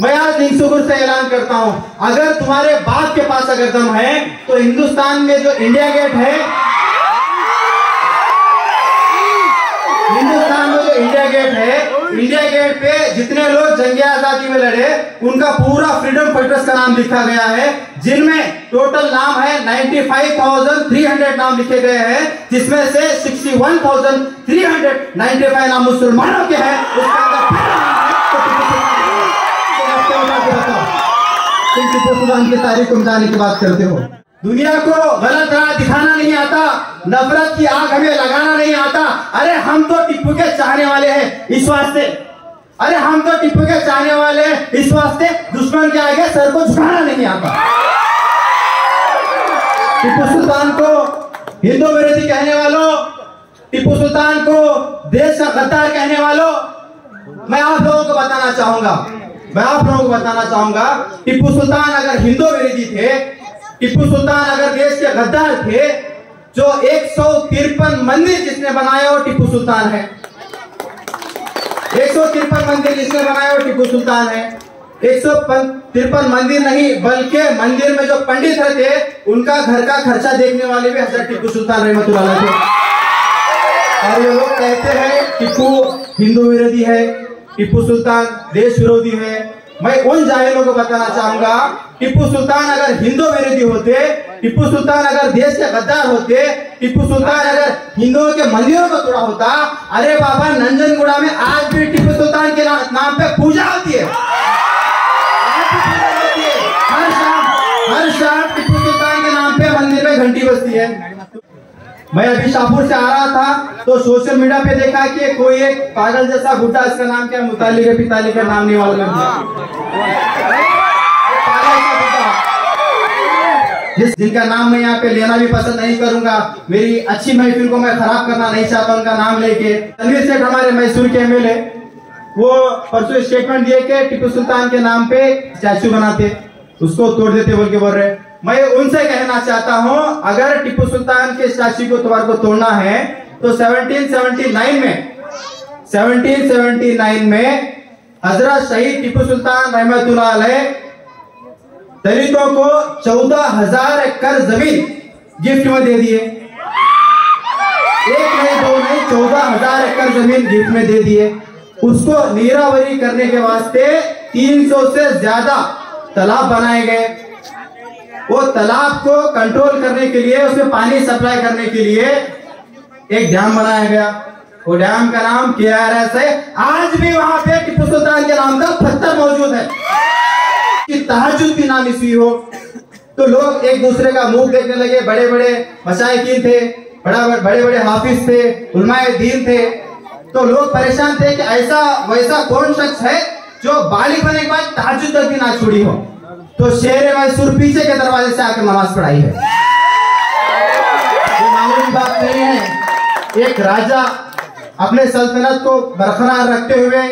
मैं आज निशुकुर से ऐलान करता हूँ। अगर तुम्हारे बाप के पास अगर दम है तो हिंदुस्तान में जो इंडिया गेट है हिंदुस्तान में जो इंडिया गेट है इंडिया गेट पे जितने लोग जंग आज़ादी में लड़े उनका पूरा फ्रीडम फाइटर्स का नाम लिखा गया है जिनमें टोटल नाम है 95,300 नाम लिखे गए हैं जिसमें से 61,395 नाम मुसलमानों के हैं उसका सुल्तान की तारीख को मिटाने की बात करते हो। दुनिया को गलत राह दिखाना नहीं आता, नफरत की आग हमें लगाना नहीं आता। अरे, हम तो टिप्पू के चाहने वाले हैं इस वास्ते। अरे, हम तो टिप्पू के चाहने वाले हैं इस वास्ते। दुश्मन के आगे सर को झुकाना नहीं आता। टिप्पू सुल्तान को हिंदू विरोधी कहने वालों, टिप्पू सुल्तान को देश का गद्दार कहने वालों, मैं आप लोगों को बताना चाहूँगा। मैं आप लोगों को बताना चाहूँगा टिप्पू सुल्तान अगर हिंदू विरोधी थे टिप्पू सुल्तान अगर देश के गद्दार थे, जो एक सौ तिरपन मंदिर जिसने बनाया वो टिप्पू सुल्तान है। एक सौ तिरपन मंदिर जिसने बनाया वो टिप्पू सुल्तान है। एक सौ तिरपन मंदिर नहीं, बल्कि मंदिर में जो पंडित रहते, उनका घर का खर्चा देखने वाले भी हज़रत टिप्पू सुल्तान रहमतुल्लाह थे और ये लोग कहते हैं टिप्पू हिंदू विरोधी है। टिप्पू सुल्तान देश विरोधी है। मैं उन जाहिलों को बताना चाहूँगा टिप्पू सुल्तान अगर हिंदू विरोधी होते टिप्पू सुल्तान अगर देश के गद्दार होते टिप्पू सुल्तान अगर हिंदुओं के मंदिरों को तोड़ा होता अरे बाबा नंजनगुड़ा में आज भी टिप्पू सुल्तान के ना, नाम पे पूजा होती है। हर शाम हर शाम टिप्पू सुल्तान के नाम पे मंदिर में घंटी बजती है। मैं अभी शाहपुर से आ रहा था तो सोशल मीडिया पे देखा कि कोई एक पागल जैसा बुढ़ा इसका नाम क्या मुताली के पिताली का नाम नहीं बुड्ढा। जिस जिनका नाम मैं यहाँ पे लेना भी पसंद नहीं करूँगा, मेरी अच्छी महफिल को मैं खराब करना नहीं चाहता, उनका नाम लेके। तनवीर सेठ हमारे मैसूर के एमएलए, वो परसों स्टेटमेंट दिए के टिपू सुल्तान के नाम पे स्टैचू बनाते, उसको तोड़ देते बोल के बोल रहे। मैं उनसे कहना चाहता हूँ, अगर टिप्पू सुल्तान के स्टैचू को तुम्हारे को तोड़ना है तो 1779 में 1779 में हज़रत शहीद टिप्पू सुल्तान अलैह दलितों को चौदह हज़ार एकड़ ज़मीन गिफ्ट में दे दिए। एक नहीं, दो नहीं, चौदह हज़ार एकड़ ज़मीन गिफ्ट में दे दिए। उसको नीरावरी करने के वास्ते 300 से ज़्यादा तालाब बनाए गए। वो तालाब को कंट्रोल करने के लिए, उसमें पानी सप्लाई करने के लिए एक डैम बनाया गया। वो डैम का नाम के आर एस है। आज भी वहाँ पे टिप्पू सुल्तान के नाम का पत्थर मौजूद है। कि तहजुद भी नाम इसवी हो। तो लोग एक दूसरे का मुँह देखने लगे। बड़े बड़े मशाइकीन थे बड़ा बड़े बड़े हाफिज थे, उलमाए दीन थे। तो लोग परेशान थे कि ऐसा, वैसा कौन शख्स है जो बालिग होने के बाद तहजुद तक भी ना छुड़ी हो। तो शेर मैसूर पीछे के दरवाजे से आकर नमाज़ पढ़ाई है। बात नहीं है। एक राजा अपने सल्तनत को बरकरार रखते हुए,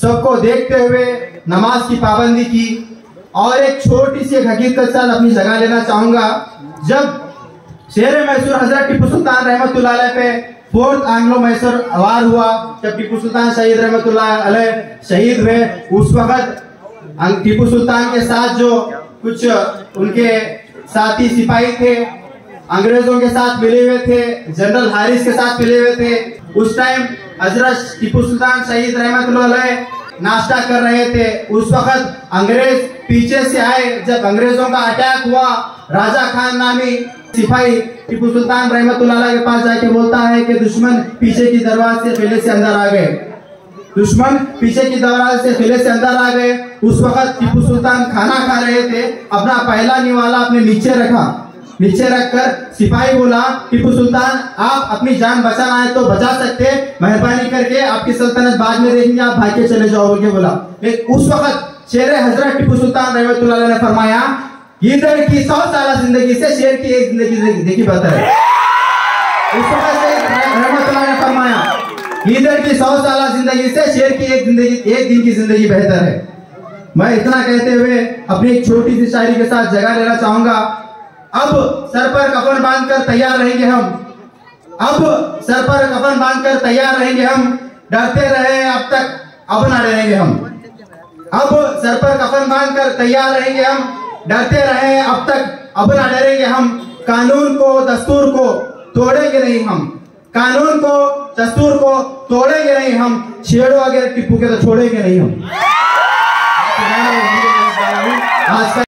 सबको देखते हुए नमाज़ की पाबंदी की और एक छोटी सी हकीकत साथ अपनी जगह लेना चाहूँगा। जब शेर मैसूर हज़रत टिप्पू सुल्तान अलैह पे फोर्थ आंग्लो मैसूर वार हुआ जब टिप्पू सुल्तान शहीद अलैह शहीद हुए, उस वक्त अं- टिप्पू सुल्तान के साथ जो कुछ उनके साथी सिपाही थे, अंग्रेज़ों के साथ मिले हुए थे, जनरल हारिस के साथ मिले हुए थे, उस टाइम हज़रत टिप्पू सुल्तान शहीद अलैह नाश्ता कर रहे थे। उस वक्त अंग्रेज़ पीछे से आए, जब अंग्रेज़ों का अटैक हुआ, राजा खान नामी सिपाही टीपू सुल्तान रहमत के पास जाके बोलता है कि दुश्मन पीछे की दरवाजे से पहले से अंदर आ गए। दुश्मन पीछे की दरवाजे से किले से अंदर आ गए। उस वक्त टीपू सुल्तान खाना खा रहे थे। अपना पहला निवाला अपने नीचे रखा। नीचे रखकर सिपाही बोला, टीपू सुल्तान, आप अपनी जान बचाना है तो बचा सकते। मेहरबानी करके आपकी सल्तनत बाद में देखेंगे, आप भाग के चले जाओ बोल। उस वक्त शेर हज़रत टिप्पू सुल्तान रहमतुल्लाह ने फरमाया ईदर की सौ साल ज़िंदगी से शेर की एक ज़िंदगी देखी बेहतर है। उस वक्त से रहमतुल्लाह ने फरमाया ईदर की सौ साल ज़िंदगी से शेर की एक ज़िंदगी, एक दिन की ज़िंदगी बेहतर है। मैं इतना कहते हुए अपनी छोटी सी शायरी के साथ जगह लेना चाहूँगा। अब सर पर कफन बांधकर तैयार रहेंगे हम। अब सर पर कफन बांधकर तैयार रहेंगे हम। डरते रहे अब तक। अब ना डरेंगे हम। अब सर पर कफन बाँध कर तैयार रहेंगे हम। डरते रहे अब तक। अब ना डरेंगे हम। कानून को, दस्तूर को तोड़ेंगे नहीं हम। कानून को, दस्तूर को तोड़ेंगे नहीं हम। छेड़ो अगर टिप्पू के तो छोड़ेंगे नहीं हम। आज का